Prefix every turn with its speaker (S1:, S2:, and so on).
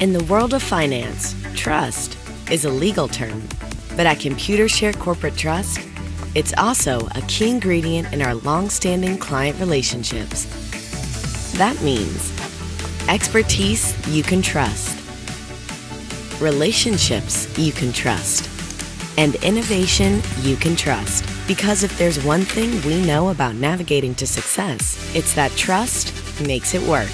S1: In the world of finance, trust is a legal term, but at Computershare Corporate Trust, it's also a key ingredient in our long-standing client relationships. That means expertise you can trust, relationships you can trust, and innovation you can trust. Because if there's one thing we know about navigating to success, it's that trust makes it work.